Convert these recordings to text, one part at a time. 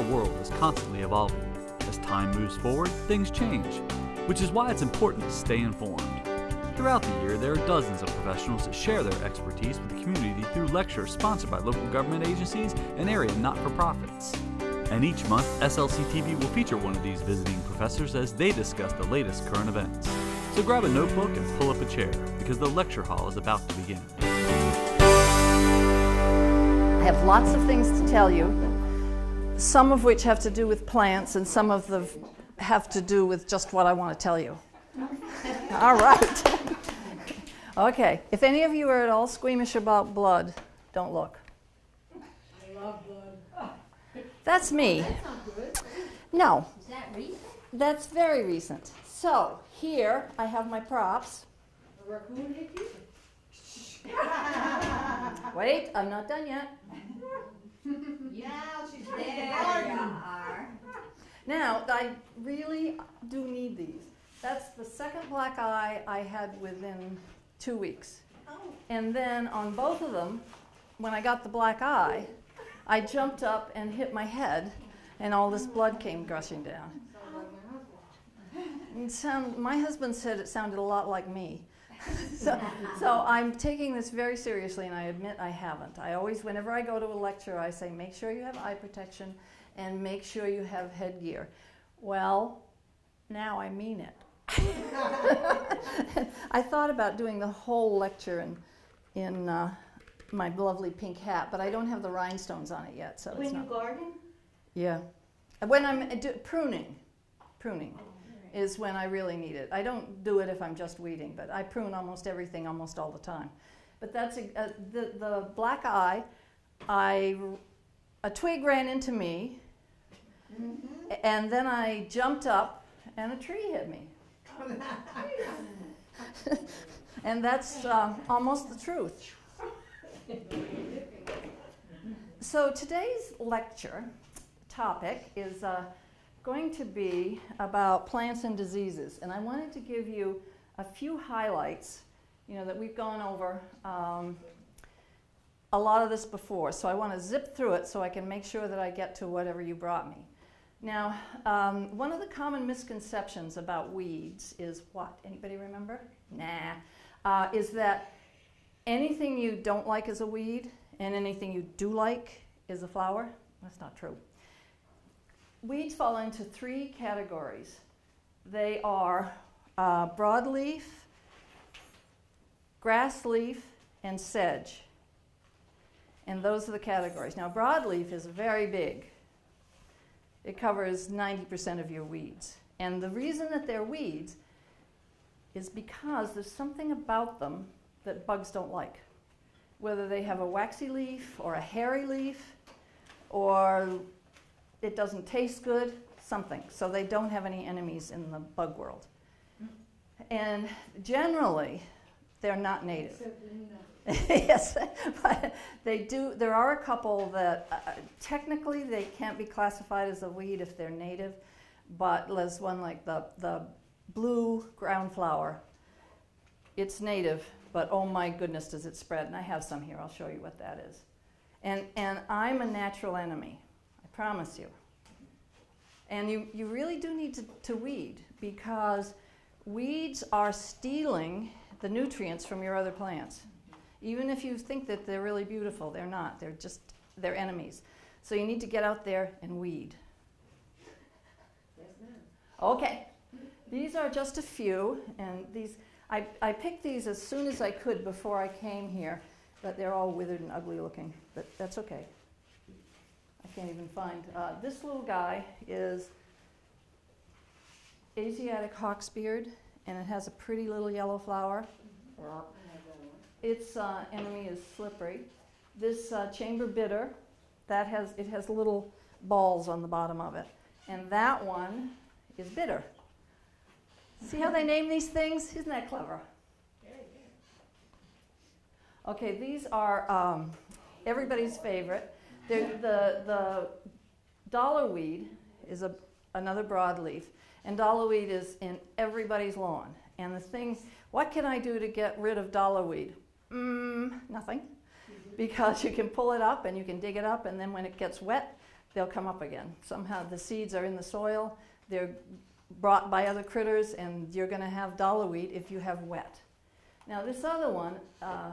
Our world is constantly evolving. As time moves forward, things change, which is why it's important to stay informed. Throughout the year, there are dozens of professionals that share their expertise with the community through lectures sponsored by local government agencies and area not for profits. And each month, SLC TV will feature one of these visiting professors as they discuss the latest current events. So grab a notebook and pull up a chair because the lecture hall is about to begin. I have lots of things to tell you, some of which have to do with plants, and some of them have to do with just what I want to tell you. all right. okay, if any of you are at all squeamish about blood, don't look. I love blood. That's me. That's not good. No, Is that recent? that's very recent. So, here I have my props. A raccoon hit you? Wait, I'm not done yet. Yeah, she's There you are. Now, I really do need these. That's the second black eye I had within two weeks. Oh. And then on both of them, when I got the black eye, I jumped up and hit my head, and all this blood came gushing down. Sounds like my husband. It sound, my husband said it sounded a lot like me. so, so I'm taking this very seriously, and I admit I haven't. I always, whenever I go to a lecture, I say, make sure you have eye protection and make sure you have headgear. Well, now I mean it. I thought about doing the whole lecture in, in uh, my lovely pink hat, but I don't have the rhinestones on it yet, so it's When you garden? Yeah. When I'm uh, do, pruning, pruning is when I really need it. I don't do it if I'm just weeding, but I prune almost everything almost all the time. But that's a, uh, the, the black eye. I, a twig ran into me, a- and then I jumped up, and a tree hit me. and that's uh, almost the truth. So today's lecture topic is uh, going to be about plants and diseases, and I wanted to give you a few highlights. You know that we've gone over um, a lot of this before, so I want to zip through it so I can make sure that I get to whatever you brought me. Now, um, one of the common misconceptions about weeds is what? Anybody remember? Nah. Uh, is that anything you don't like is a weed, and anything you do like is a flower? That's not true. Weeds fall into three categories. They are uh, broadleaf, grass leaf, and sedge. And those are the categories. Now, broadleaf is very big. It covers 90% of your weeds. And the reason that they're weeds is because there's something about them that bugs don't like. Whether they have a waxy leaf or a hairy leaf or it doesn't taste good, something. So they don't have any enemies in the bug world. And generally, they're not native. Yes, but they do. There are a couple that uh, technically they can't be classified as a weed if they're native, but there's one like the the blue ground flower. It's native, but oh my goodness, does it spread? And I have some here. I'll show you what that is. And and I'm a natural enemy. Promise you. And you, you really do need to, to weed because weeds are stealing the nutrients from your other plants. Even if you think that they're really beautiful, they're not. They're just, they're enemies. So you need to get out there and weed. Yes. Okay, these are just a few, and these, I, I picked these as soon as I could before I came here, but they're all withered and ugly looking, but that's okay. Can't even find, uh, this little guy is Asiatic hawksbeard, and it has a pretty little yellow flower. Its uh, enemy is slippery. This uh, chamber bitter, that has it has little balls on the bottom of it, and that one is bitter. See how they name these things? Isn't that clever? Okay, these are um, everybody's favorite. They're, the the dollarweed is a, another broadleaf, and dollarweed is in everybody's lawn. And the thing, what can I do to get rid of dollarweed? Mm, nothing, because you can pull it up and you can dig it up, and then when it gets wet, they'll come up again. Somehow the seeds are in the soil, they're brought by other critters, and you're going to have dollarweed if you have wet. Now, this other one, uh,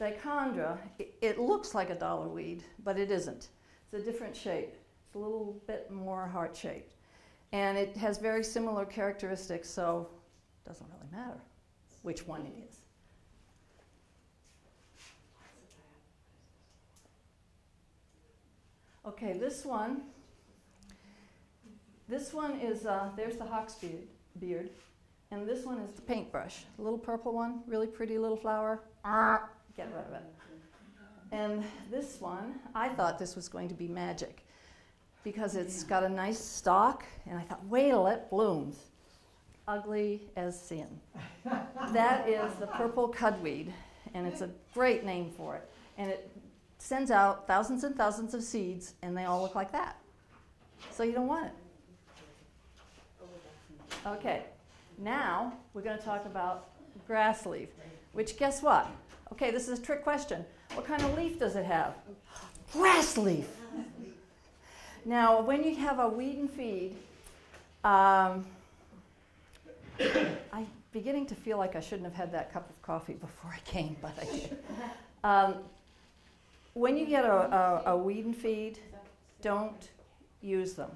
dichondra, it, looks like a dollarweed, but it isn't. It's a different shape. It's a little bit more heart shaped. And it has very similar characteristics, so it doesn't really matter which one it is. Okay, this one. This one is, uh, there's the hawk's beard, beard, and this one is the paintbrush. The little purple one, really pretty little flower. Get rid of it. And this one, I thought this was going to be magic because it's got a nice stalk, and I thought, wait till it blooms. Ugly as sin. that is the purple cudweed, and it's a great name for it. And it sends out thousands and thousands of seeds, and they all look like that. So you don't want it. Okay, now we're going to talk about grass leaf, which guess what? Okay, this is a trick question. What kind of leaf does it have? Grass leaf. Now, when you have a weed and feed, um, I'm beginning to feel like I shouldn't have had that cup of coffee before I came, but I did. Um, when you get a, a, a weed and feed, don't use them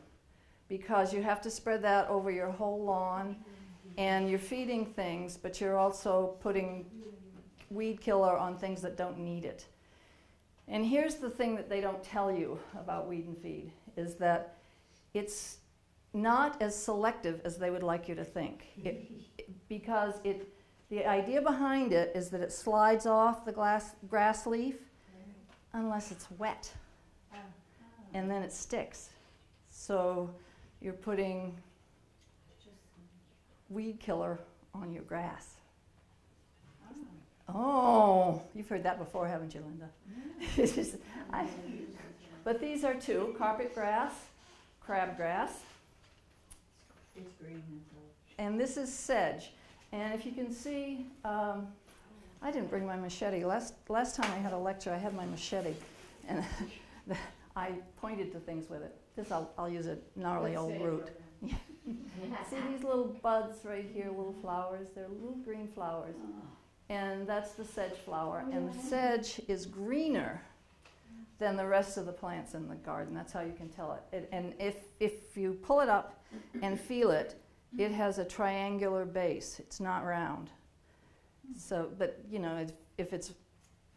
because you have to spread that over your whole lawn and you're feeding things, but you're also putting weed killer on things that don't need it. And here's the thing that they don't tell you about weed and feed is that it's not as selective as they would like you to think. It, because it, the idea behind it is that it slides off the glass, grass leaf unless it's wet. Oh. And then it sticks. So you're putting weed killer on your grass. Oh, you've heard that before, haven't you, Lynda? I- but these are two carpet grass, crabgrass, It's green and this is sedge. And if you can see, um, I didn't bring my machete. Last, last time I had a lecture, I had my machete, and I pointed to things with it. This, I'll, I'll use a gnarly old root. See these little buds right here, little flowers? They're little green flowers. And that's the sedge flower. And the sedge is greener than the rest of the plants in the garden. That's how you can tell it. it and if, if you pull it up and feel it, it has a triangular base. It's not round. So, but you know, if, if it's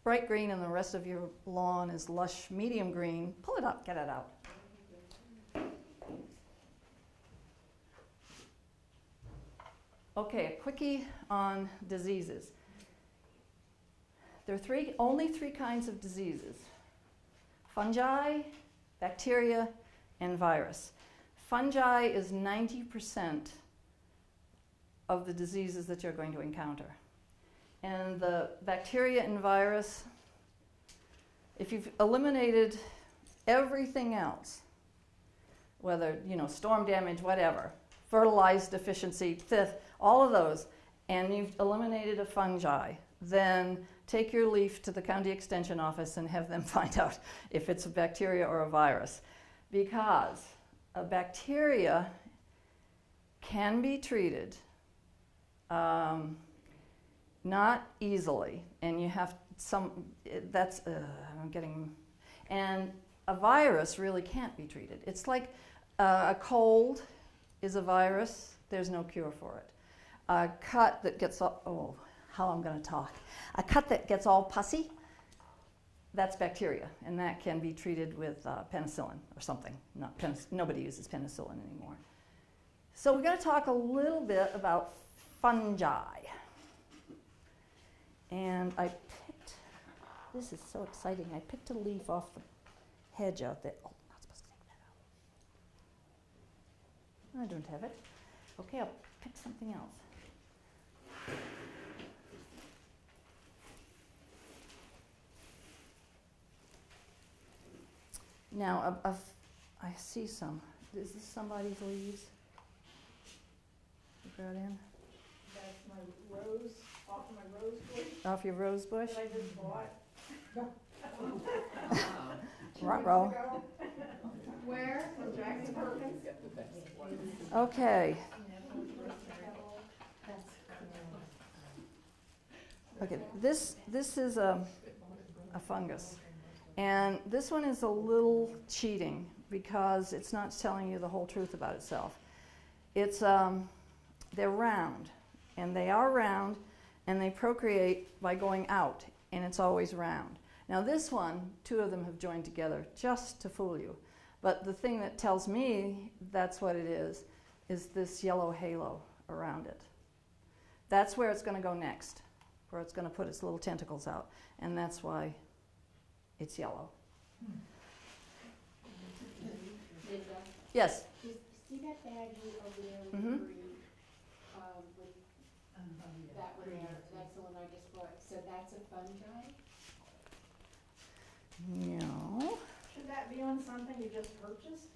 bright green and the rest of your lawn is lush medium green, pull it up, get it out. Okay, a quickie on diseases. There are three, only three kinds of diseases fungi, bacteria, and virus. Fungi is 90% of the diseases that you're going to encounter. And the bacteria and virus, if you've eliminated everything else, whether, you know, storm damage, whatever, fertilized deficiency, all of those, and you've eliminated a fungi, then take your leaf to the county extension office and have them find out if it's a bacteria or a virus. Because a bacteria can be treated um, not easily, and you have some, that's, uh, I'm getting, and a virus really can't be treated. It's like uh, a cold is a virus, there's no cure for it. A cut that gets oh, how I'm going to talk. A cut that gets all pussy, that's bacteria, and that can be treated with uh, penicillin or something. Not penic- nobody uses penicillin anymore. So we're going to talk a little bit about fungi. And I picked, this is so exciting, I picked a leaf off the hedge out there. Oh, not supposed to take that out. I don't have it. Okay, I'll pick something else. Now, a, a f- I see some. Is this somebody's leaves? You brought in? That's my rose, off my rose bush Off your rose bush? that I just bought. Ruh-roh. Where? From Jackson Perkins? Okay. Okay, this, this is a, a fungus. And this one is a little cheating because it's not telling you the whole truth about itself. It's, um, they're round, and they are round, and they procreate by going out, and it's always round. Now, this one, two of them have joined together just to fool you. But the thing that tells me that's what it is, is this yellow halo around it. That's where it's going to go next, where it's going to put its little tentacles out, and that's why it's yellow. Yes? you see that baggie over there with Mhm. the green, um, with that one there, that's the one I just bought, so that's a fungi? No. Should that be on something you just purchased?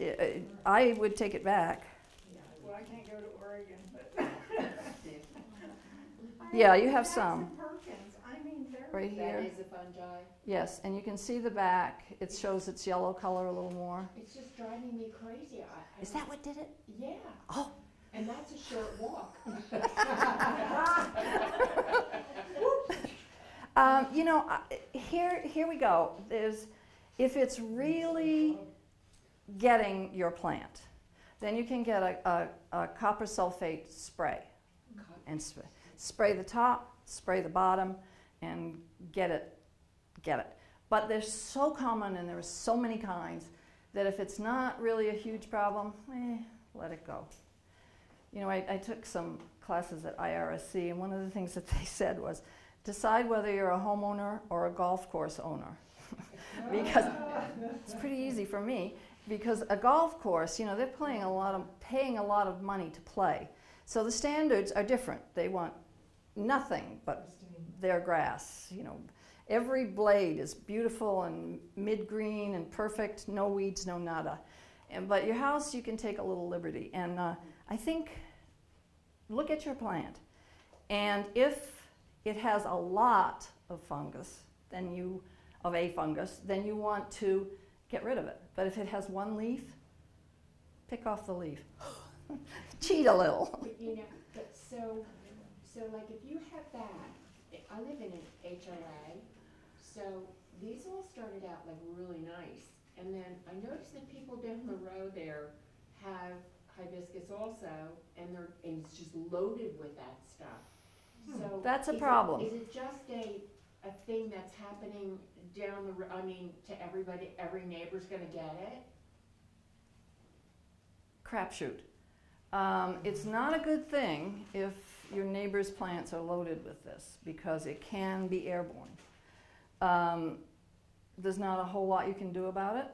I- I would take it back. Well, I can't go to Oregon, but. Yeah, you have Jackson some. Perkins, I mean, they're. Right That here. is a fungi. Yes, and you can see the back. It shows its yellow color a little more. It's just driving me crazy, I, I. Is that what did it? Yeah. Oh. And that's a short walk. Um, you know, I- here, here we go. There's, if it's really getting your plant, then you can get a, a, a copper sulfate spray and sp- spray the top, spray the bottom, and get it, get it. But they're so common and there are so many kinds that if it's not really a huge problem, eh, let it go. You know, I, I took some classes at IRSC, and one of the things that they said was decide whether you're a homeowner or a golf course owner. because it's pretty easy for me because a golf course, you know, they're playing a lot of paying a lot of money to play. So the standards are different. They want nothing but their grass, you know. Every blade is beautiful and mid-green and perfect, no weeds, no nada. And but your house you can take a little liberty. And uh, I think look at your plant. And if it has a lot of fungus, then you of a fungus, then you want to get rid of it. But if it has one leaf, pick off the leaf. Cheat a little. You know, so, so like if you have that, I live in an HOA, so these all started out like really nice. And then I noticed that people down the road there have hibiscus also, and they're, and it's just loaded with that stuff. So. That's a is it- problem. Is it just a, a thing that's happening down the, ro- I mean, to everybody, every neighbor's gonna get it? Crapshoot. Um, it's not a good thing if your neighbor's plants are loaded with this because it can be airborne. Um, there's not a whole lot you can do about it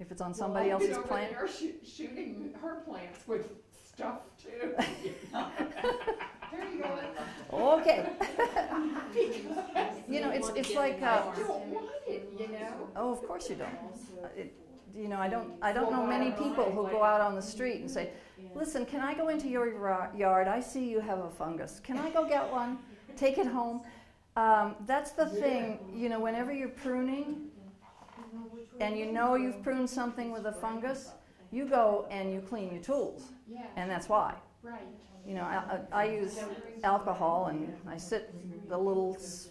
if it's on somebody Well, I've been else's over plant. there shoo- shooting her plants with stuff too. Here you go. Okay. You know, it's- it's like, uh, I don't want it, you know? Oh, of course you don't. Uh, It, you know, I don't. I don't know many people who go out on the street and say, "Listen, can I go into your ra- yard? I see you have a fungus. Can I go get one? Take it home." Um, that's the thing. You know, whenever you're pruning, and you know you've pruned something with a fungus, you go and you clean your tools, Yeah, and that's why. right. You know, I, I, I use alcohol and I sit the little. s-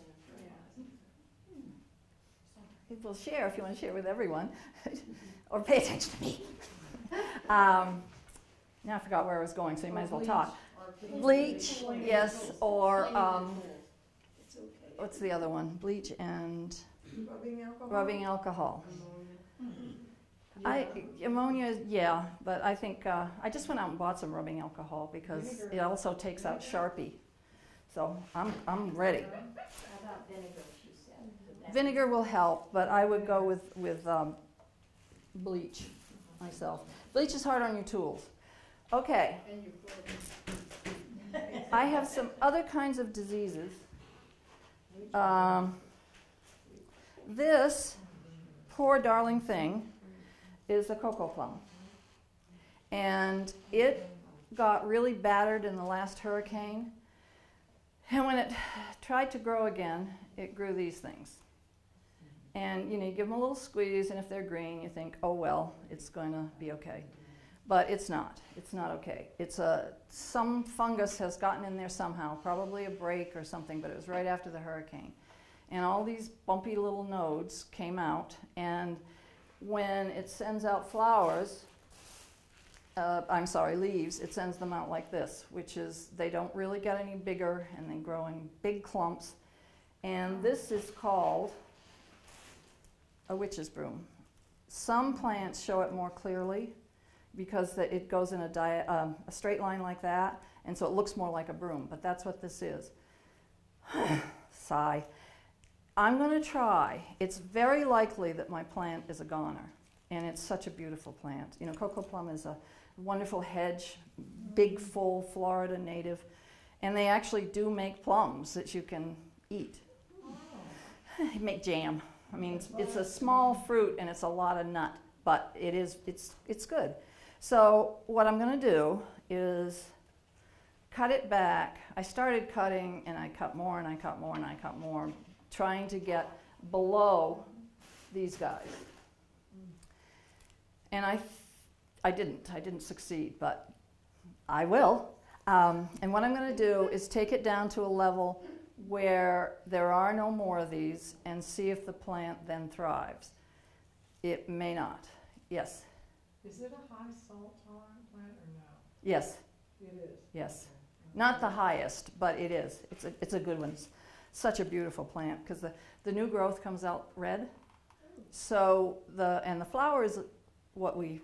We'll share if you want to share with everyone, or pay attention to me. Um, now I forgot where I was going, so you might as well talk. Bleach, yes, or um, what's the other one? Bleach and Rubbing alcohol? rubbing alcohol. I ammonia, yeah, but I think uh, I just went out and bought some rubbing alcohol because it also takes out Sharpie. So I'm I'm ready. How about vinegar, she said? Vinegar will help, but I would go with with um, bleach myself. Bleach is hard on your tools. Okay. I have some other kinds of diseases. Um, this poor darling thing is a cocoa plum. And it got really battered in the last hurricane. And when it tried to grow again, it grew these things. And you know, you give them a little squeeze, and if they're green, you think, oh well, it's going to be okay. But it's not. It's not okay. It's a some fungus has gotten in there somehow, probably a break or something, but it was right after the hurricane. And all these bumpy little nodes came out, and when it sends out flowers, uh, I'm sorry, leaves, it sends them out like this, which is they don't really get any bigger and they grow in big clumps. And this is called a witch's broom. Some plants show it more clearly because it goes in a, um, a straight line like that, and so it looks more like a broom, but that's what this is. Sigh. I'm going to try. It's very likely that my plant is a goner, and it's such a beautiful plant. You know, cocoa plum is a wonderful hedge, big, full Florida native, and they actually do make plums that you can eat. They make jam. I mean, it's, it's a small fruit and it's a lot of nut, but it is it's it's good. So what I'm going to do is cut it back. I started cutting and I cut more and I cut more and I cut more, trying to get below these guys. And I, I didn't. I didn't succeed, but I will. Um, and what I'm going to do is take it down to a level where there are no more of these and see if the plant then thrives. It may not. Yes. Is it a high salt tolerant plant or no? Yes. It is. Yes. Not the highest, but it is. It's a, it's a good one. It's such a beautiful plant because the, the new growth comes out red. So the and the flower is what we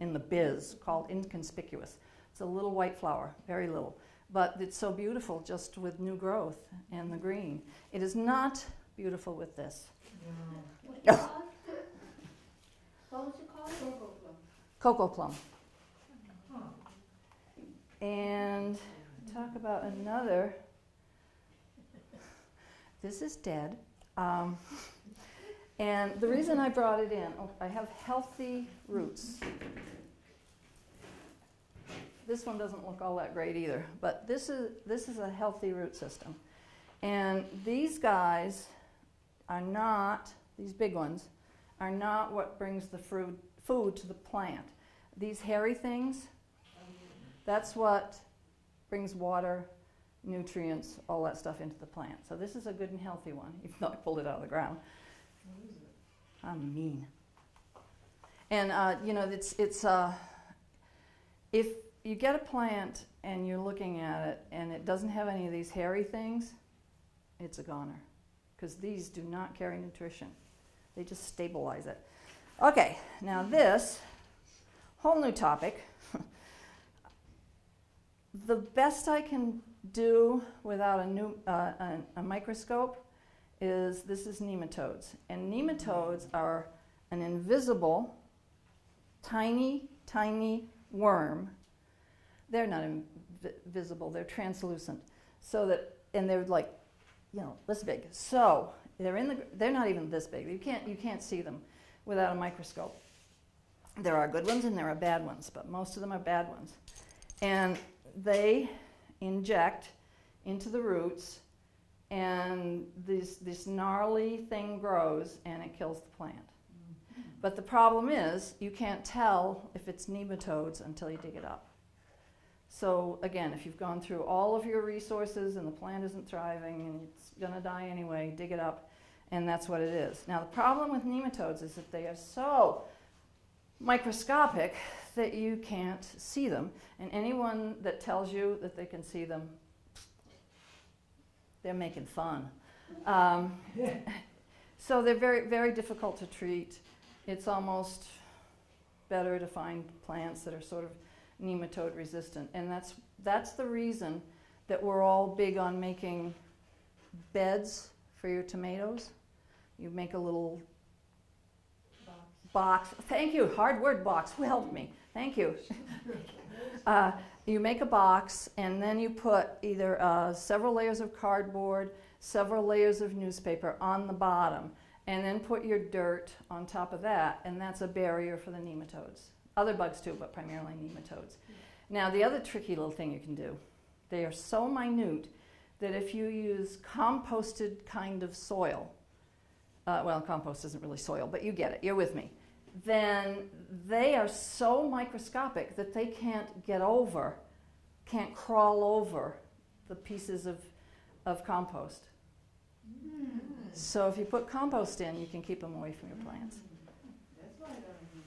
in the biz called inconspicuous. It's a little white flower, very little, but it's so beautiful just with new growth and the green. It is not beautiful with this. No. What you call it? What was it called? Cocoa plum. And talk about another. This is dead. Um, and the reason I brought it in, oh, I have healthy roots. This one doesn't look all that great either, but this is, this is a healthy root system. And these guys are not, these big ones, are not what brings the fruit, food to the plant. These hairy things, that's what brings water, nutrients, all that stuff into the plant. So this is a good and healthy one, even though I pulled it out of the ground. I'm mean. And uh, you know, it's it's uh, if you get a plant and you're looking at it and it doesn't have any of these hairy things, it's a goner, because these do not carry nutrition. They just stabilize it. Okay, now this whole new topic. the best I can do without a new uh, a, a microscope is this is nematodes. And nematodes are an invisible, tiny, tiny worm. They're not invisible, they're translucent. So that, and they're like, you know, this big. So they're in the, they're not even this big. You can't, you can't see them without a microscope. There are good ones and there are bad ones, but most of them are bad ones. And they inject into the roots and this, this gnarly thing grows and it kills the plant. But the problem is, you can't tell if it's nematodes until you dig it up. So, again, if you've gone through all of your resources and the plant isn't thriving and it's going to die anyway, dig it up, and that's what it is. Now, the problem with nematodes is that they are so microscopic that you can't see them. And anyone that tells you that they can see them they're making fun. Um, so they're very, very difficult to treat. It's almost better to find plants that are sort of nematode resistant. And that's, that's the reason that we're all big on making beds for your tomatoes. You make a little box. Thank you. Hard word box. Who helped me? Thank you. Uh, you make a box and then you put either uh, several layers of cardboard, several layers of newspaper on the bottom, and then put your dirt on top of that, and that's a barrier for the nematodes. Other bugs too, but primarily nematodes. Now, the other tricky little thing you can do, they are so minute that if you use composted kind of soil, uh, well, compost isn't really soil, but you get it, you're with me, then they are so microscopic that they can't get over, can't crawl over the pieces of, of compost. So if you put compost in, you can keep them away from your plants. That's why I don't use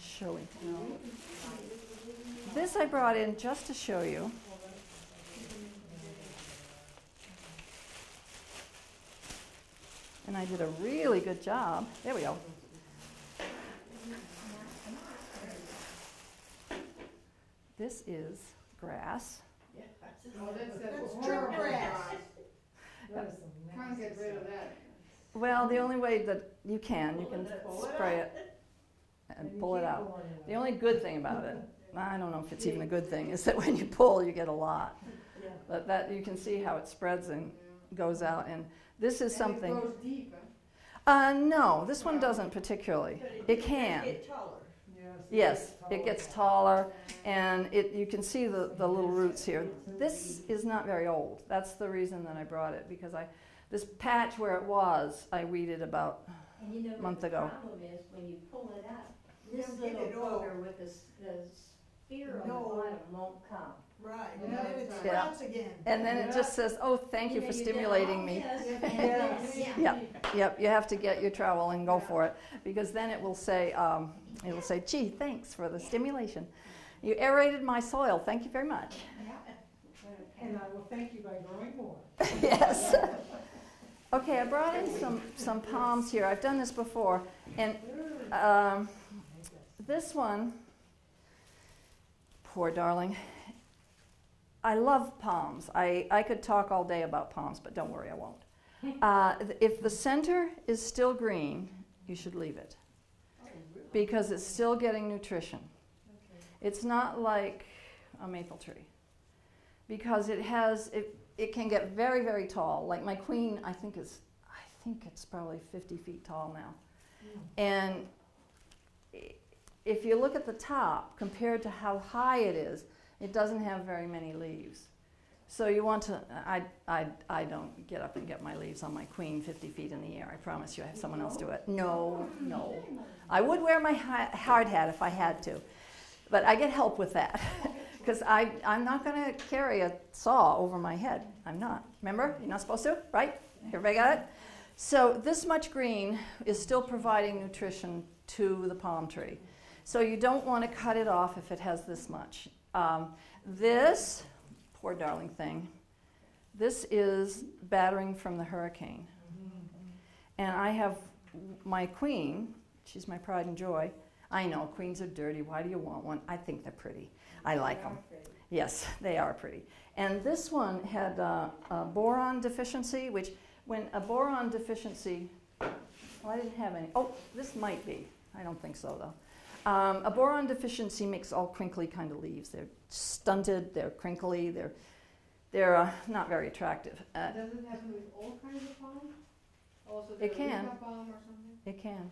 Showing. No. This I brought in just to show you. And I did a really good job. There we go. This is grass. Oh, that's, That's that's true horrible. grass. Can't get rid of that. Well, the only way that you can, you can spray it and pull it out. The only good thing about it, I don't know if it's even a good thing, is that when you pull, you get a lot. But that, you can see how it spreads and goes out, and this is something. And it goes deep, huh? Uh, no, this one doesn't particularly. It can. Yes, it gets taller, and it, you can see the, the little roots here. This is not very old. That's the reason that I brought it, because I, this patch where it was, I weeded about, And you know what month the ago. problem is, when you pull it up, this little it with the, s- the spear on the No. bottom won't come. Right, Yeah, and then it that's right. sprouts again. and then it just says, oh, thank you know, for stimulating me. this and Yes. this, Yeah. Yep, you have to get your trowel and go for it, because then it will say, um, it will say, gee, thanks for the stimulation. You aerated my soil, thank you very much. And I will thank you by growing more. Yes. Okay, I brought in some, some palms here. I've done this before. And um, this one, poor darling. I love palms. I, I could talk all day about palms, but don't worry, I won't. Uh, if the center is still green, you should leave it because it's still getting nutrition. It's not like a maple tree because it has it, it can get very very tall. Like my queen, I think is I think it's probably 50 feet tall now, and i- if you look at the top compared to how high it is, it doesn't have very many leaves. So you want to, I, I, I don't get up and get my leaves on my queen 50 feet in the air. I promise you, I have someone else do it. No, no. I would wear my hard hat if I had to, but I get help with that because I'm not going to carry a saw over my head. I'm not. Remember, you're not supposed to, right? Everybody got it? So this much green is still providing nutrition to the palm tree. So you don't want to cut it off if it has this much. Um, this, poor darling thing, this is battering from the hurricane. And I have my queen, she's my pride and joy. I know, queens are dirty. Why do you want one? I think they're pretty. I like them. Yes, they are pretty. And this one had uh, a boron deficiency, which when a boron deficiency, well, I didn't have any. Oh, this might be. I don't think so, though. Um, a boron deficiency makes all crinkly kind of leaves. They're stunted, they're crinkly, they're, they're uh, not very attractive. Uh, Does it happen with all kinds of palms? Also, It the can. Palm or something? It can.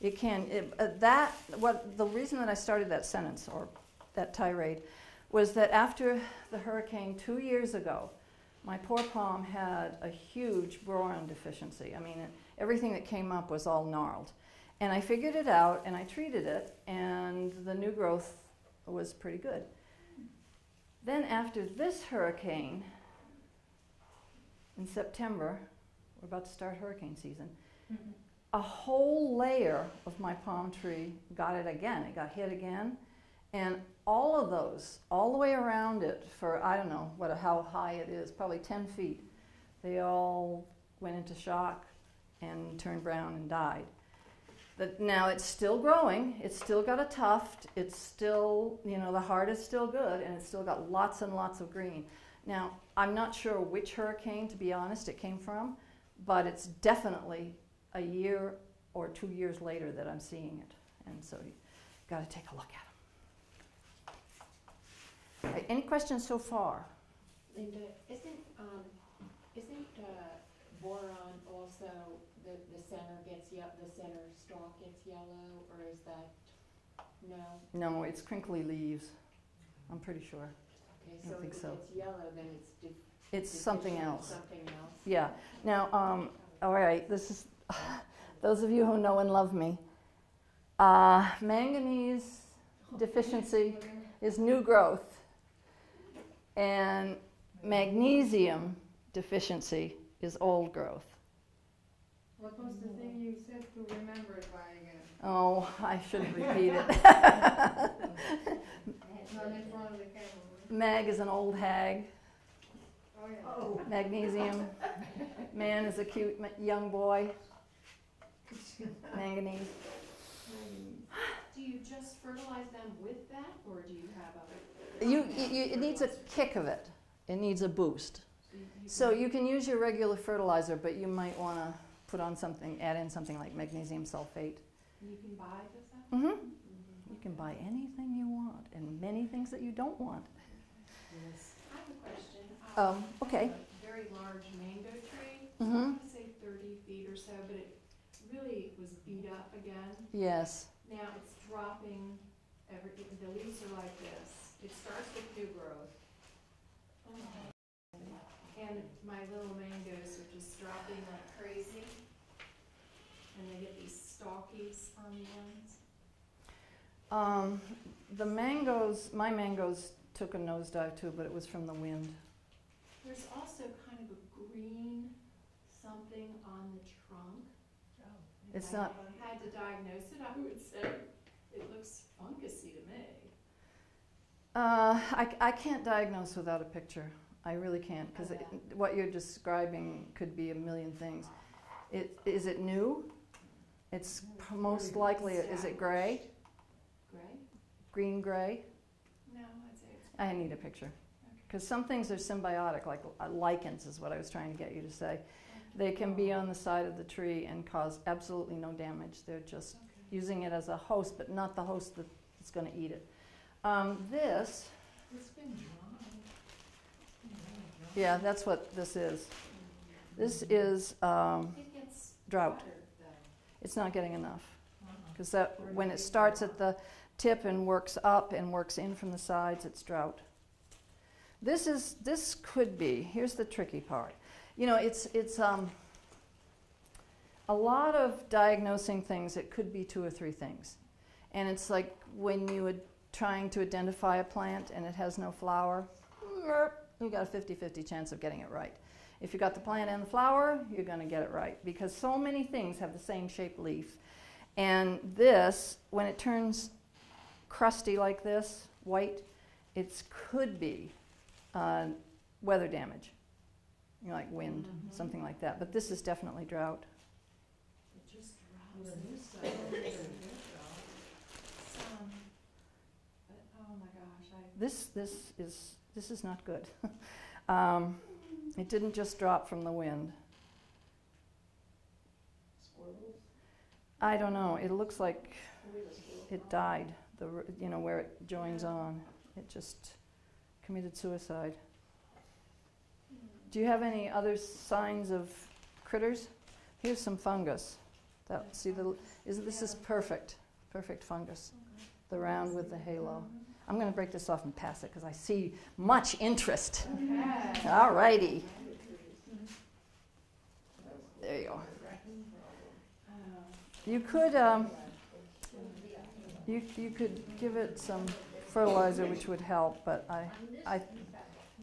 It can. It, uh, that, what, the reason that I started that sentence or that tirade was that after the hurricane two years ago, my poor palm had a huge boron deficiency. I mean, it, everything that came up was all gnarled. And I figured it out and I treated it, and the new growth was pretty good. Then, after this hurricane in September, we're about to start hurricane season, mm-hmm. a whole layer of my palm tree got it again. It got hit again. And all of those, all the way around it, for I don't know what, how high it is, probably 10 feet, they all went into shock and turned brown and died. But now it's still growing, it's still got a tuft, it's still, you know, the heart is still good, and it's still got lots and lots of green. Now, I'm not sure which hurricane, to be honest, it came from, but it's definitely a year or two years later that I'm seeing it. And so you've got to take a look at them. Okay, Any questions so far? Lynda, isn't, um, isn't, uh, boron also, the, the center gets the center stalk gets yellow, or is that, no? No, it's crinkly leaves. I'm pretty sure. Okay, I so think if it so. gets yellow, then it's de- It's something deficient else. Something else. Yeah. Now, um, all right, this is, those of you who know and love me. Uh, manganese deficiency is new growth, and magnesium deficiency is old growth. What was the thing you said to remember it by again? Oh, I shouldn't repeat it. Not in front of the camera. Mag is an old hag. Oh, yeah. Oh. Magnesium. Man is a cute ma- young boy. Manganese. Do you just fertilize them with that, or do you have other? You, you, you- it needs a kick of it. It needs a boost. So you- you So can- you can use your regular fertilizer, but you might want to put on something, add in something like magnesium sulfate. You can buy this stuff? hmm Mhm. You can buy anything you want and many things that you don't want. Yes. I have a question. Um, I okay. a Very large mango tree. Mm -hmm. I'm gonna say thirty feet or so, but it really was beat up again. Yes. Now it's dropping, every, the leaves are like this. It starts with new growth. And my little mangoes are just dropping like crazy. And they get these stalkies on the ends. Um, the mangoes, my mangoes took a nosedive too, but it was from the wind. There's also kind of a green something on the trunk. It's If not- I had to diagnose it, I would say it looks fungusy to me. Uh, I, I can't diagnose without a picture. I really can't, because Okay. what you're describing could be a million things. It, is it new? It's most likely, is it gray? Gray? Green gray? No, I'd say it's. I need a picture. Because some things are symbiotic, like uh, lichens is what I was trying to get you to say. They can be on the side of the tree and cause absolutely no damage. They're just Okay. using it as a host, but not the host that's going to eat it. Um, this, It's been dry. yeah, that's what this is. This is um, It gets drought. It's not getting enough. Because when it starts at the tip and works up and works in from the sides, it's drought. This is, this could be, here's the tricky part. You know, it's, it's, um, a lot of diagnosing things, it could be two or three things. And it's like when you are trying to identify a plant and it has no flower, you got a 50 50 chance of getting it right. If you got the plant and the flower, you're going to get it right because so many things have the same shaped leaf. And this, when it turns crusty like this, white, it could be uh, weather damage, you know, like wind, Mhm. something like that. But this is definitely drought. It just drops. Oh my gosh, I, This, this is, this is not good. um, it didn't just drop from the wind. Squirrels. I don't know. It looks like it died. The you know where it joins on. It just committed suicide. Do you have any other signs of critters? Here's some fungus. That see the is this is perfect, perfect fungus. The round with the halo. I'm going to break this off and pass it because I see much interest. All righty. There you go. You could, um, you, you could give it some fertilizer, which would help, but I, I,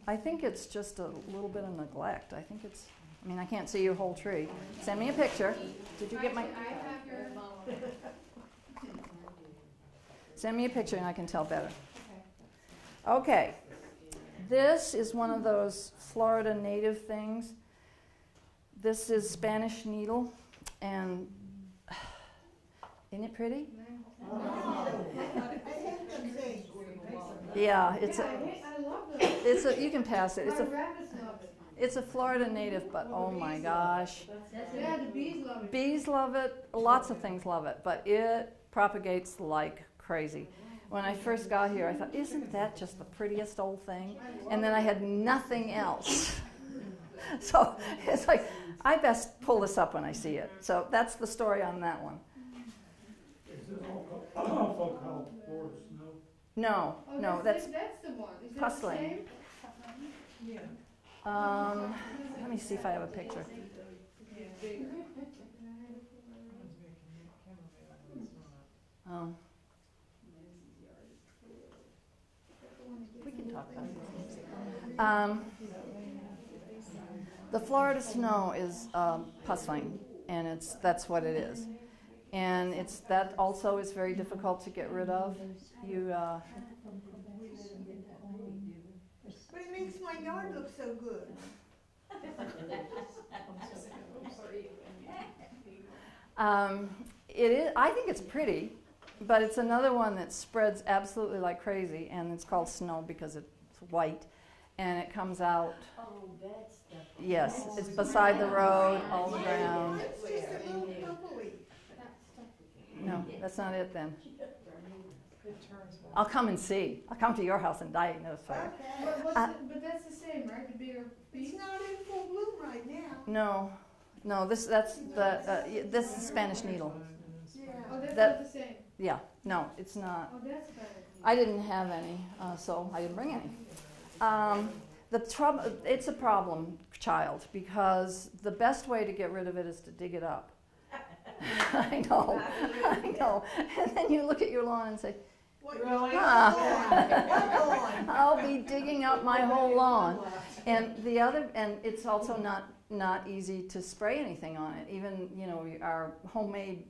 I think it's just a little bit of neglect. I think it's, I mean, I can't see your whole tree. Send me a picture. Did you get my, I have your, send me a picture and I can tell better. Okay. This is one of those Florida native things. This is Spanish needle, and isn't it pretty? Yeah, it's a, it's a, you can pass it. It's a, it's a Florida native, but oh my gosh. Bees love it, lots of things love it, but it propagates like crazy. When I first got here, I thought, isn't that just the prettiest old thing? And then I had nothing else. so it's like, I best pull this up when I see it. So that's the story on that one. Is this all also called forest snow? No, Oh, no, that's, that's that's the one. Is that the same? Yeah. Um, let me see if I have a picture. Oh. We can talk about it. Um, the Florida snow is um, pusley, and it's that's what it is. And it's that also is very difficult to get rid of. You uh, But it makes my yard look so good. Um, it is, I think it's pretty, but it's another one that spreads absolutely like crazy, and it's called snow because it's white, and it comes out. Oh, that's the. Yes, it's beside the road, all the ground. It's just a little purpley. No, that's not it then. I'll come and see. I'll come to your house and diagnose for you. Okay. But, what's Uh, the, but that's the same, right? The bigger It's piece? not in full bloom right now. No, no, this that's the uh, y- this is Spanish needle. Yeah. Oh, that's That- not the same. Yeah, no, it's not. Oh, that's better. I didn't have any, uh, so I didn't bring any. Um, the trouble, it's a problem, child, because the best way to get rid of it is to dig it up. I know, I know. And then you look at your lawn and say, What, Really? Ah. What lawn? I'll be digging up my whole lawn. And the other, and it's also not, not easy to spray anything on it, even, you know, our homemade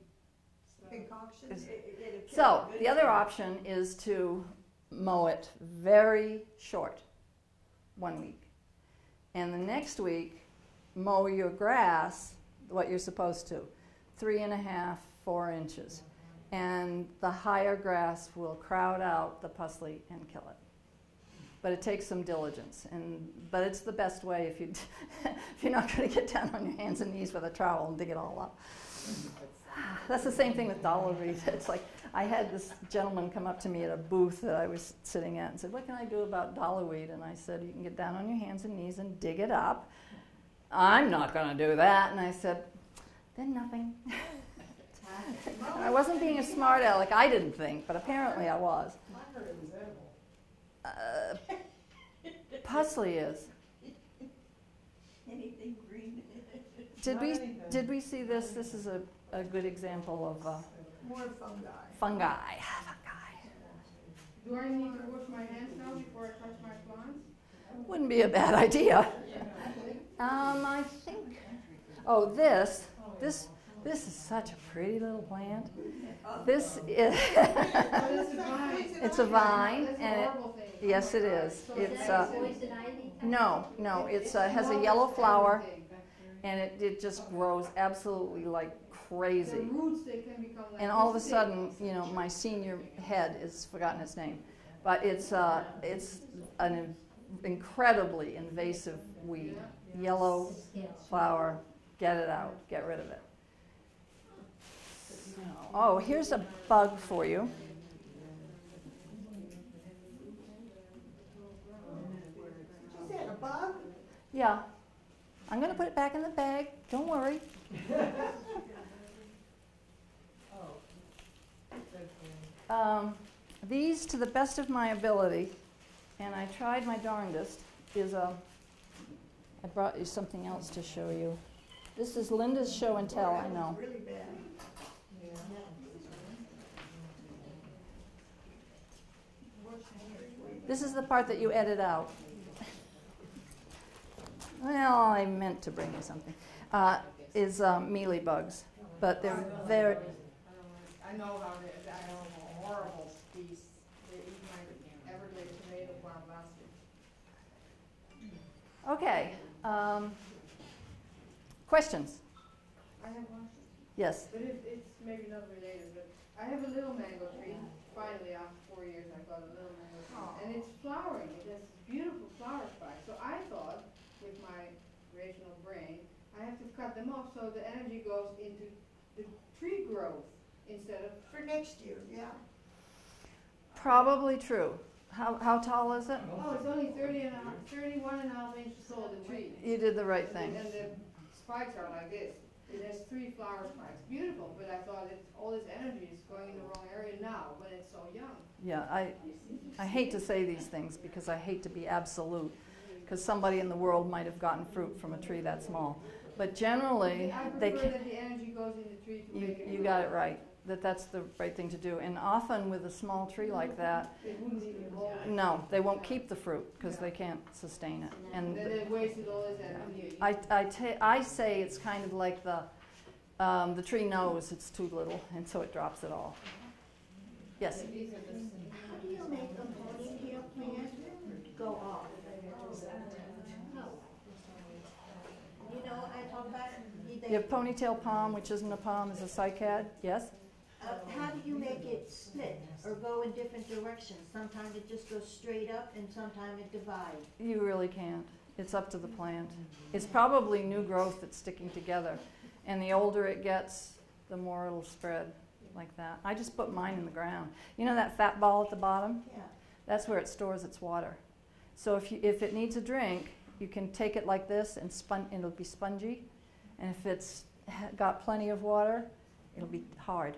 Concoction? Is- It- it- it'd So, kill it. the other option is to mow it very short, one week. And the next week, mow your grass, what you're supposed to, three and a half, four inches. And the higher grass will crowd out the pusley and kill it. But it takes some diligence, and, but it's the best way if you, if you're not gonna get down on your hands and knees with a trowel and dig it all up. That's the same thing with dollar weed. It's like I had this gentleman come up to me at a booth that I was sitting at and said, "What can I do about dollar weed?" And I said, "You can get down on your hands and knees and dig it up." I'm not going to do that. And I said, "Then nothing." I wasn't being a smart aleck. I didn't think, but apparently I was. I heard it was edible. Uh, pusley is. Anything green. Did we did we see this? This is a, a good example of uh, More fungi. fungi. Fungi. Do I need to wash my hands now before I touch my plants? Wouldn't be a bad idea. Um, I think. Oh, this, this, this is such a pretty little plant. This is. A. It's a vine, and it, yes, it is. It's Is uh, that poison ivy? no, no. It's uh, has a yellow flower, and it, it just grows absolutely like Crazy. roots, they can become like. And all of a sudden, you know, my senior head is forgotten his name, but it's uh, it's an incredibly invasive weed. Yellow flower, get it out, get rid of it. Oh, here's a bug for you. Is that a bug? Yeah, I'm gonna put it back in the bag. Don't worry. Um, these, to the best of my ability, and I tried my darndest, is a. I brought you something else to show you. This is Lynda's show and tell. I know. Really bad. This is the part that you edit out. Well, I meant to bring you something. Uh, is um, mealy bugs, but they're very. I know how they, I know a horrible beast, they eat my Everglades tomato plant basket. Okay. Um, questions? I have one, Yes. but it, it's maybe not related, but I have a little mango tree. Finally, after four years, I got a little mango tree. And it's flowering, it has this beautiful flower spikes. So I thought, with my rational brain, I have to cut them off so the energy goes into the tree growth instead of For next year, yeah. Probably true. How, how tall is it? Oh, it's only thirty and a half, thirty-one and a half inches tall, the tree. You did the right thing. the- And the spikes are like this. It has three flower spikes. Beautiful, but I thought it, all this energy is going in the wrong area now when it's so young. Yeah, I, I hate to say these things because I hate to be absolute, because somebody in the world might have gotten fruit from a tree that small. But generally, I they prefer ca- that the energy goes in the tree to you, make it. you got it right, that that's the right thing to do. And often with a small tree like that, It wouldn't even hold it. no, they won't keep the fruit because they can't sustain it. And And then it wasted all this energy. I, I, ta- I say it's kind of like the, um, the tree knows it's too little, and so it drops it all. Yes, How do you make a ponytail plant go off? You know, I talk about, it, you have ponytail palm, which isn't a palm, is a cycad, yes? Uh, how do you make it split or go in different directions? Sometimes it just goes straight up and sometimes it divides. You really can't. It's up to the plant. It's probably new growth that's sticking together. And the older it gets, the more it'll spread like that. I just put mine in the ground. You know that fat ball at the bottom? Yeah. That's where it stores its water. So if, you, if it needs a drink, you can take it like this and spon- it'll be spongy. And if it's got plenty of water, it'll be hard.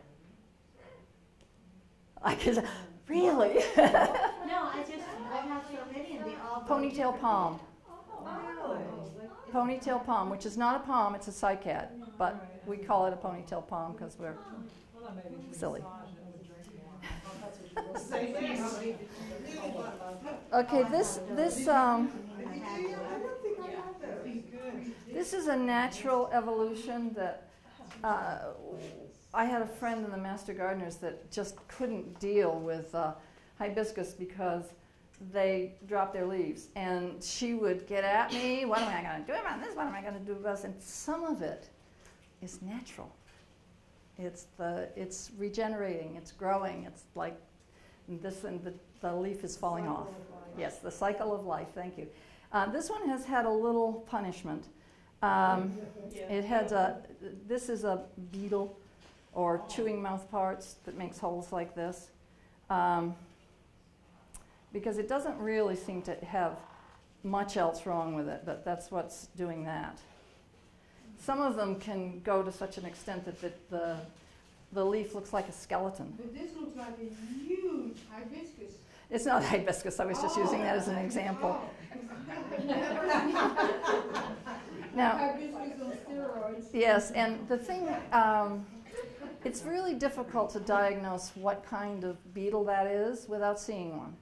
I could, really? No, I just, I have so many and they all go Ponytail different. palm. Oh. Ponytail palm, which is not a palm, it's a cycad, but we call it a ponytail palm because we're silly. Okay, this, this, um, this is a natural evolution that, uh, I had a friend in the Master Gardeners that just couldn't deal with, uh, hibiscus because they drop their leaves. And she would get at me, what am I gonna do about this, what am I gonna do about this? And some of it is natural. It's the, it's regenerating, it's growing, it's like this and the, the leaf is falling off. Yes, the cycle of life, thank you. Uh, this one has had a little punishment. Um, it had a, this is a beetle or chewing mouth parts that makes holes like this. Um, because it doesn't really seem to have much else wrong with it, but that's what's doing that. Some of them can go to such an extent that the, the, the leaf looks like a skeleton. But this looks like a huge hibiscus. It's not hibiscus, I was just using that as an example. Now, Hibiscus on steroids. Yes, and the thing, um, it's really difficult to diagnose what kind of beetle that is without seeing one.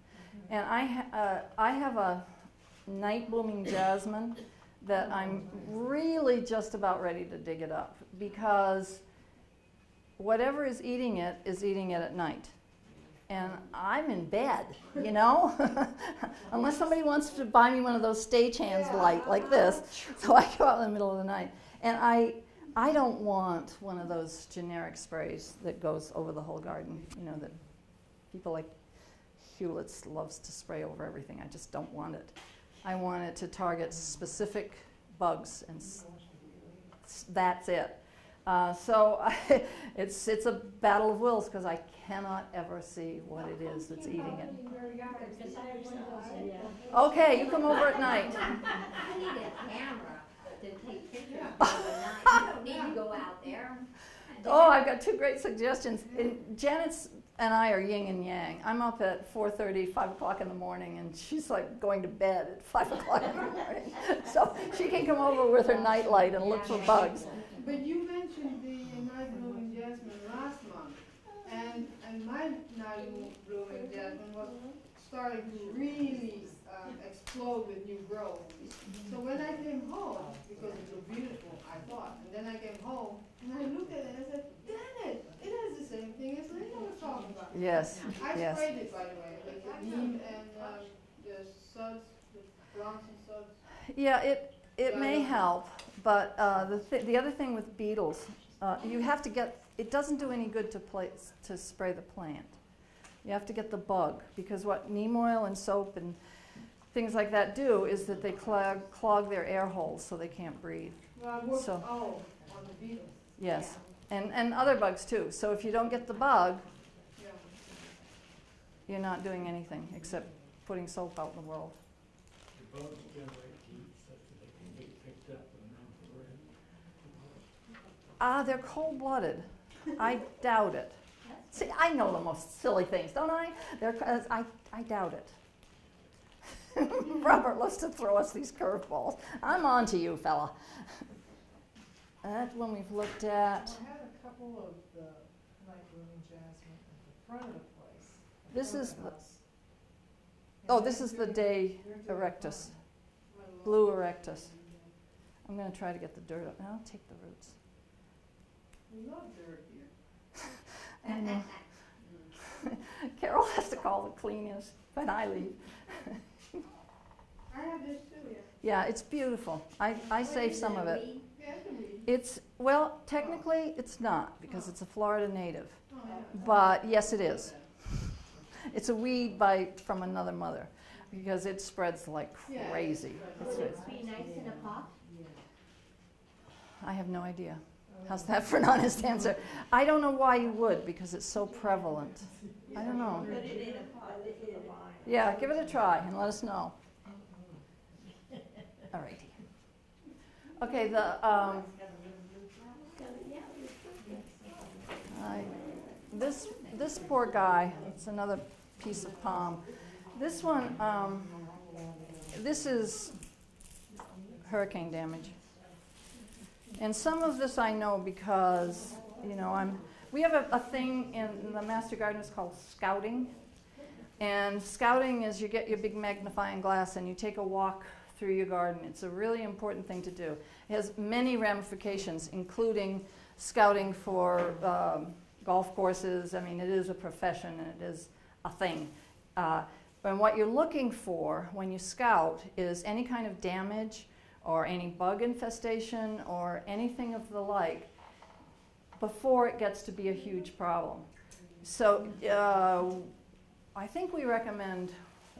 And I, ha- uh, I have a night blooming jasmine that I'm really just about ready to dig it up because whatever is eating it is eating it at night. And I'm in bed, you know? Unless somebody wants to buy me one of those stagehands light like this, so I go out in the middle of the night. And I, I don't want one of those generic sprays that goes over the whole garden, you know, that people like Hulett's loves to spray over everything. I just don't want it. I want it to target specific bugs, and that's it. Uh, so it's, it's a battle of wills because I cannot ever see what it is that's eating it. Okay, you come over at night. I need a camera to take pictures of. You don't need to go out there. Oh, I've got two great suggestions. Mm-hmm. And Janet's and I are yin and yang. I'm up at 4:30, 5 o'clock in the morning, and she's like going to bed at 5 o'clock in the morning. So she can come over with her nightlight and look for bugs. But you mentioned the night blooming jasmine last month, and, and my night blooming jasmine was starting to really um, explode with new growth. So when I came home, because it was beautiful, I thought, and then I came home, and I looked at it and I said, damn it, it has the same thing as Lynda was talking about. Yes, I yes. sprayed it, by the way, with the neem and um, the suds, the Bronner's suds. Yeah, it, it may help, but uh, the, th- the other thing with beetles, uh, you have to get, it doesn't do any good to, place, to spray the plant. You have to get the bug, because what neem oil and soap and things like that do is that they clog, clog their air holes so they can't breathe. Well, I worked, So- oh, on the beetles, Yes, and, and other bugs too. So if you don't get the bug, yeah. you're not doing anything except putting soap out in the world. The bugs generate heat such that they can get picked up in. Ah, they're cold blooded. I doubt it. See, I know the most silly things, don't I? They're, uh, I, I doubt it. Robert loves to throw us these curveballs. I'm on to you, fella. That one we've looked at. I had a couple of the night blooming jasmine at the front of the place. This is the Oh, this is the day erectus, blue erectus. I'm going to try to get the dirt up. I'll take the roots. We love dirt here. I know. Carol has to call the cleaners when I leave. I have this too, yeah. Yeah, it's beautiful. I, I saved some of it. It's a weed. It's, well, technically, it's not because it's a Florida native. Oh. But yes, it is. It's a weed by, from another mother because it spreads like crazy. it's Would it be nice in a pot? I have no idea. How's that for an honest answer? I don't know why you would because it's so prevalent. I don't know. Put it in a pot. Yeah, give it a try and let us know. All righty. Okay, the, um, I, this, this poor guy, it's another piece of palm. This one, um, this is hurricane damage. And some of this I know because, you know, I'm, we have a, a thing in the Master Gardeners called scouting. And scouting is you get your big magnifying glass and you take a walk through your garden. It's a really important thing to do. It has many ramifications, including scouting for um, golf courses. I mean, it is a profession and it is a thing. Uh, and what you're looking for when you scout is any kind of damage or any bug infestation or anything of the like before it gets to be a huge problem. So uh, I think we recommend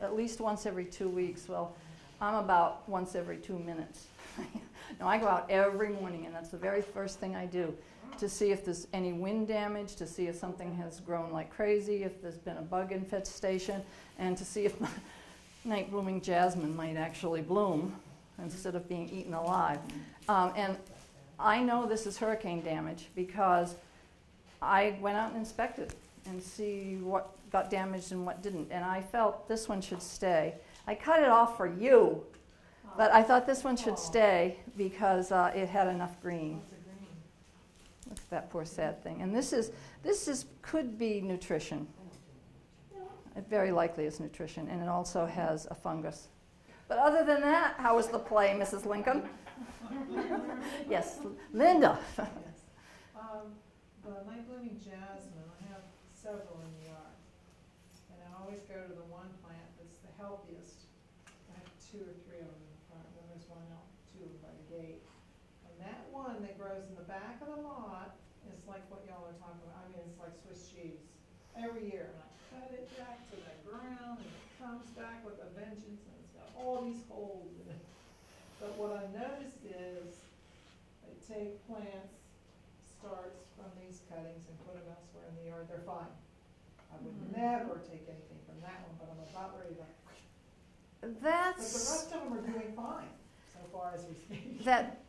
at least once every two weeks. Well, I'm about once every two minutes. no, I go out every morning, and that's the very first thing I do to see if there's any wind damage, to see if something has grown like crazy, if there's been a bug infestation, and to see if my night blooming jasmine might actually bloom instead of being eaten alive. Um, and I know this is hurricane damage because I went out and inspected and see what got damaged and what didn't. And I felt this one should stay. I cut it off for you, but I thought this one should stay because uh, it had enough green. Look at that poor sad thing. And this is this is could be nutrition. It very likely is nutrition, and it also has a fungus. But other than that, how was the play, Mrs. Lincoln? yes, Lynda. Um, the night blooming jasmine, I have several in the yard. And I always go to the one plant that's the healthiest. I have two or three of them in the front, and then there's one out, two of them by the gate. And that one that grows in the back of the lot is like what y'all are talking about, I mean, it's like Swiss cheese. Every year, and I cut it back to the ground, and it comes back with a vengeance, and it's got all these holes in it. But what I noticed is, they take plants, starts from these cuttings and put them elsewhere in the yard, they're fine. I would Mhm. never take anything from that one, but I'm about ready to, but the That's rest of them are doing fine, far as we speak. that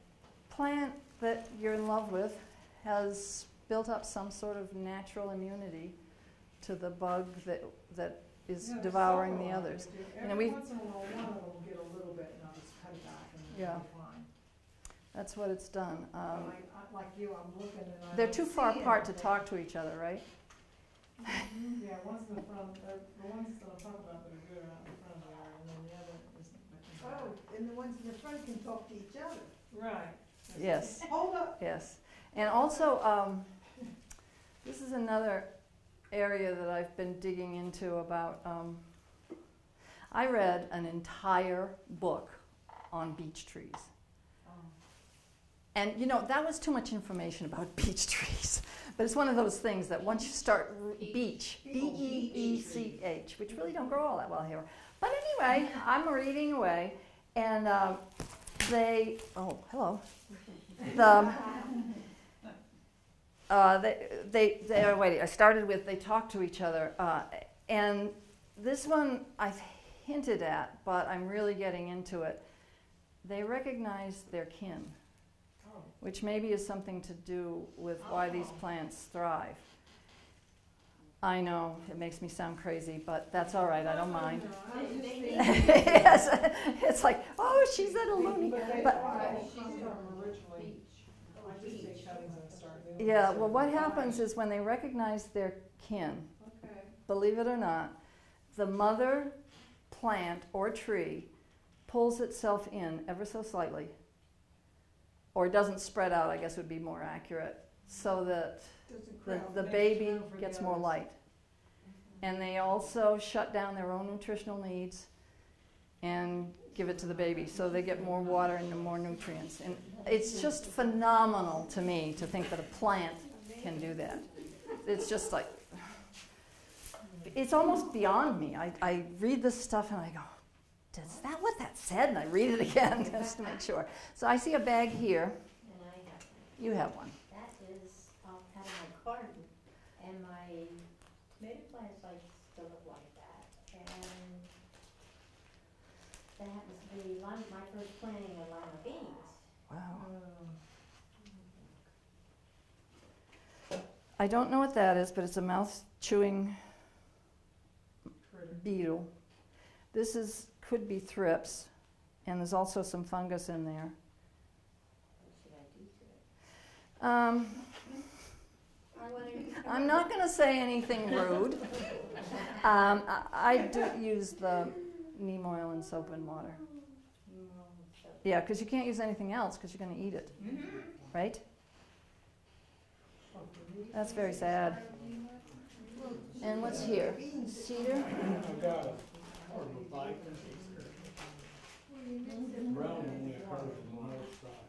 plant that you're in love with has built up some sort of natural immunity to the bug that that is Yeah, devouring the several of them others. that do. know, Every we- once in a while, one of them will get a little bit, and I'll just cut it back and Yeah. fine. That's what it's done. Um, like, like you, I'm looking and I they're too far apart to talk to each other, right? Yeah, one's in the front, they're, the ones that I'm talking that are good are out in the front of the yard, and then the other isn't. but- Oh, and the ones in the front can talk to each other. Right. Yes. Hold up. Yes, and also, um, this is another area that I've been digging into about, um, I read an entire book on beech trees. And you know, that was too much information about beech trees. But it's one of those things that once you start r- beech, B E E C H, which really don't grow all that well here. But anyway, I'm reading away, and uh, they, oh, hello. The, uh, they, they, they, oh, wait, I started with they talk to each other. Uh, and this one I've hinted at, but I'm really getting into it. They recognize their kin Oh. which maybe is something to do with why these plants thrive. I know, it makes me sound crazy, but that's all right, I don't mind. No, I was just thinking, yes, it's like, oh, she's at a loony. but they But thought she's from originally, I just take cuttings and start new. yeah, well, what happens is when they recognize their kin, believe it or not, the mother plant or tree pulls itself in ever so slightly, or doesn't spread out, I guess would be more accurate, so that doesn't the, the baby room the gets more light. And they also shut down their own nutritional needs and give it to the baby, so they get more water and more nutrients. And it's just phenomenal to me to think that a plant can do that. It's just like, it's almost beyond me. I, I read this stuff and I go, is that what that said? And I read it again just to make sure. So I see a bag here. And I have, You have one. that is off kind of my garden, and my tomato plants like still look like that, and that happens to be lima, my first planting of lima beans. Wow. Um, I don't know what that is, but it's a mouth chewing beetle. This is could be thrips, and there's also some fungus in there. What should I do to it? Um, I'm not going to say anything rude. Um, I, I do use the neem oil and soap and water. Yeah, because you can't use anything else because you're going to eat it, right? That's very sad. And what's here? Cedar only occurs on the north side.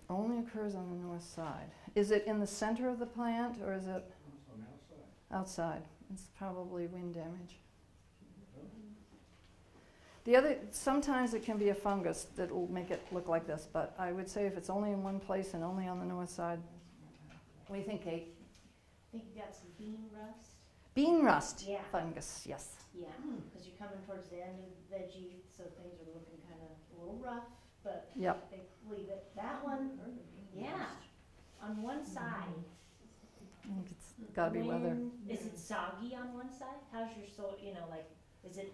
Okay. Only occurs on the north side. Is it in the center of the plant or is it It's on the outside. outside? It's probably wind damage. The other, sometimes it can be a fungus that will make it look like this, but I would say if it's only in one place and only on the north side. What do you think, Kate? I think that's bean rust, Bean rust Yeah. fungus, yes. yeah, because you're coming towards the end of the veggie, so things are looking kind of a little rough, but Yep. they leave it. That one, yeah, on one side. I think it's got to be weather. When- Is it soggy on one side? How's your soil, you know, like, is it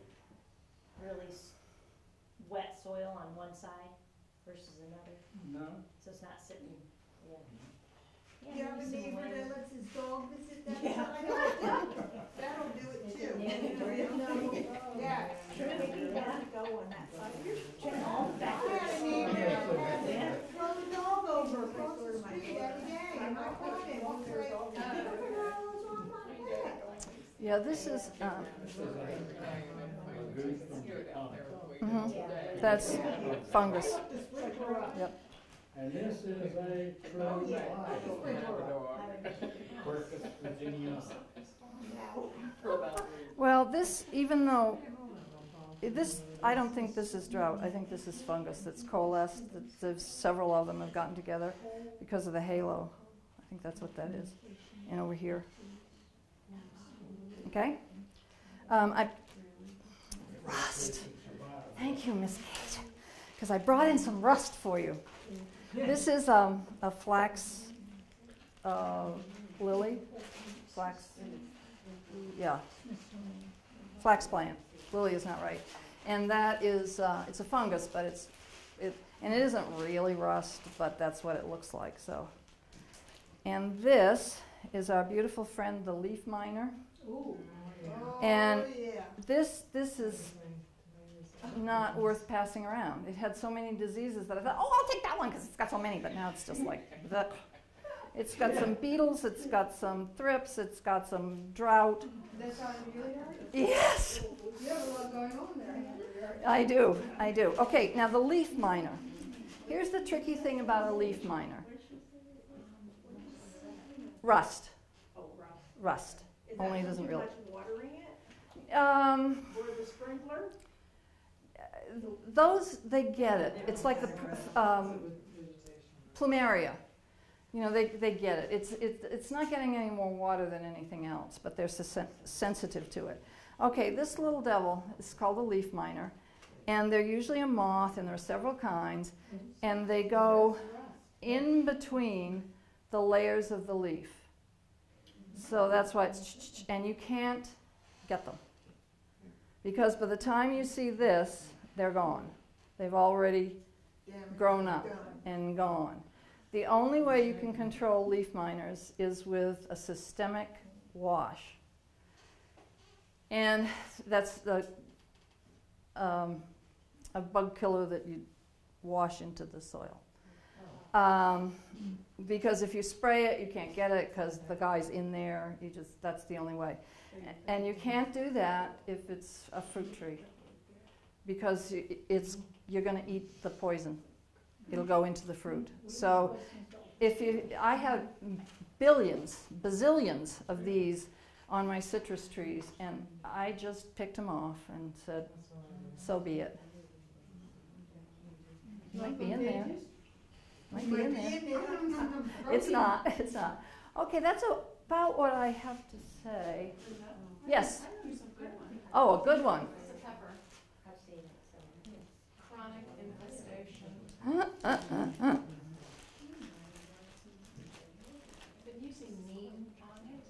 really s- wet soil on one side versus another? No, So it's not sitting, yeah. Do you have a neighbor that lets his dog visit that Yeah. side? That'll do it too. Yeah. Tricky doesn't go on that side. All I had a neighbor that had to throw the dog over across the street every day, and I caught him, I was like, "Look at how it's on my plant." Yeah, this is, um, this is a, a goose from Japan. mhm. that's fungus. Yep. And this is a true live, Quercus virginiana. Well, this, even though, this, I don't think this is drought. I think this is fungus that's coalesced. that There's several of them have gotten together because of the halo. I think that's what that is. And over here. Okay? Um, I, rust. Thank you, Miss Kate. Because I brought in some rust for you. This is um, a flax uh, lily. Flax. Yeah. Flax plant. Lily is not right. And that is, uh, it's a fungus, but it's, it, and it isn't really rust, but that's what it looks like, so. And this is our beautiful friend, the leaf miner. Oh, And- Oh, yeah. This, this is not worth passing around. It had so many diseases that I thought, oh, I'll take that one because it's got so many. But now it's just like, the, it's got some beetles, it's got some thrips, it's got some drought. That's how? Yes, You have a lot going on there. I do, I do. Okay, now the leaf miner. Here's the tricky thing about a leaf miner. Rust. Rust. Is Only it doesn't really- watering it, Um, or the sprinkler? Those, they get it. It's like the um, plumeria. You know, they, they get it. It's, it. it's not getting any more water than anything else, but they're sen- sensitive to it. Okay, this little devil is called a leaf miner, and they're usually a moth, and there are several kinds, and they go in between the layers of the leaf. So that's why it's, and you can't get them. Because by the time you see this, they're gone. They've already grown up and gone. The only way you can control leaf miners is with a systemic wash. And that's the um, a bug killer that you wash into the soil. Um, because if you spray it, you can't get it because the guy's in there. You just that's the only way. And you can't do that if it's a fruit tree, because it's you're going to eat the poison. It'll go into the fruit. So if you, I have billions, bazillions of these on my citrus trees, and I just picked them off and said, "So be it." Might be in there. Might be in there. It's not, it's not. Okay, that's about what I have to say. Yes? Oh, a good one. I've seen it, so. Chronic infestation. Been using neem on it.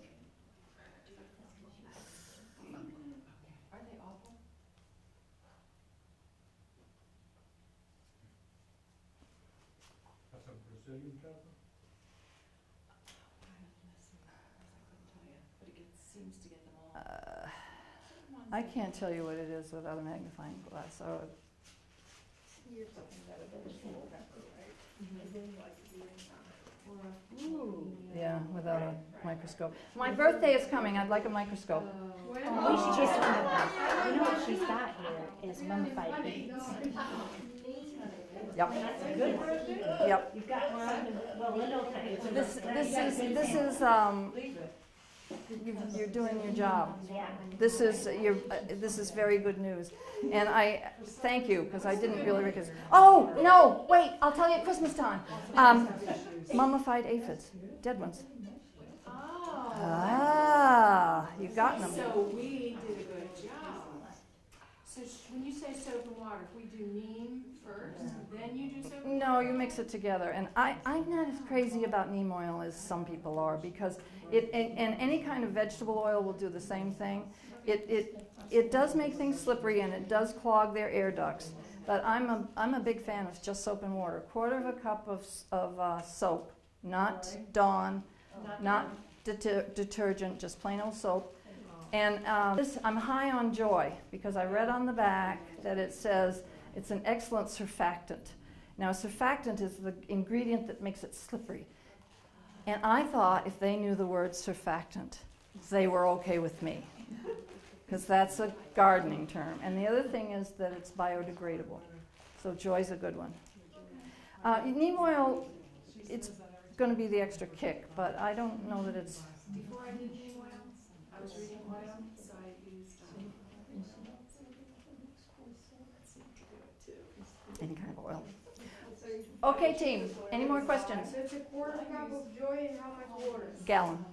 Are they awful? That's some Brazilian pepper? But it gets, seems to get them all. Uh, I can't tell you what it is without a magnifying. Yeah, without a microscope. My birthday is coming, I'd like a microscope. Oh, we should just remember, you know what she's got here is mummified beans. Yep, That's a good one. yep. You've got one, well, Lynda will tell you. This, this is, this is, um, you- you're doing your job. This is, you're, uh, this is very good news. And I, thank you, because I didn't really recognize. Oh, no, wait, I'll tell you at Christmas time. Um, mummified aphids, dead ones. Ah, you've gotten them. So we did a good job. So when you say soap and water, if we do neem first, then you do soap? No, you mix it together. And I, I'm not as crazy about neem oil as some people are because it, and, and any kind of vegetable oil will do the same thing. It, it, it does make things slippery and it does clog their air ducts. But I'm a, I'm a big fan of just soap and water. A Quarter of a cup of, of uh, soap, not Dawn, not deter- detergent, just plain old soap. And um, this, I'm high on joy because I read on the back that it says it's an excellent surfactant. Now, surfactant is the ingredient that makes it slippery. And I thought if they knew the word surfactant, they were okay with me. Because that's a gardening term. And the other thing is that it's biodegradable. So joy's a good one. Uh, neem oil, it's going to be the extra kick, but I don't know that it's. Before I did neem oil, I was reading oil, so I used, um, Any kind of oil. Okay, team. Any more questions? So it's a quarter cup of joy and how much water? Gallon.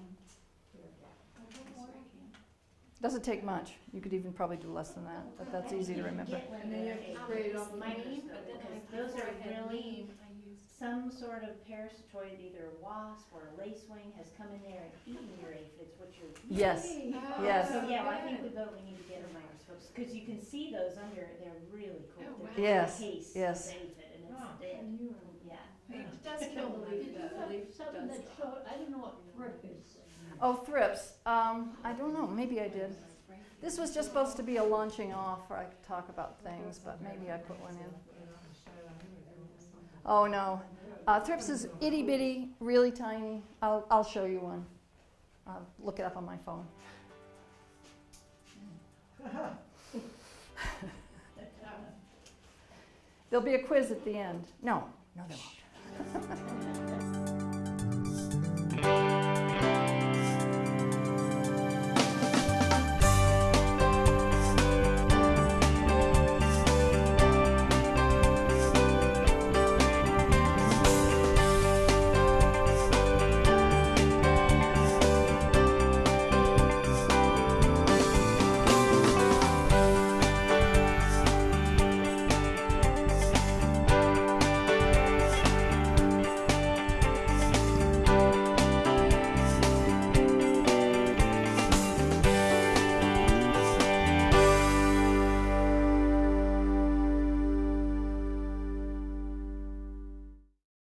Doesn't take much. You could even probably do less than that, but that's easy to remember. And then you have to spray it off the My neem, neem, because those are really, some sort of parasitoid, either wasp or lacewing has come in there and eaten your aphids, which are. Yes, yes. So, yeah, I think we both, we need to get our microscopes, because you can see those under, they're really cool. Oh, wow. They're Yes, case of yes. Aphid, and it's dead, yeah. It does kill the leaf, the leaf does die. I don't know what thrip is. Oh, thrips. Um, I don't know. Maybe I did. This was just supposed to be a launching off where I could talk about things, but maybe I put one in. Oh, no. Uh, thrips is itty bitty, really tiny. I'll, I'll show you one. I'll look it up on my phone. There'll be a quiz at the end. No, no, there won't.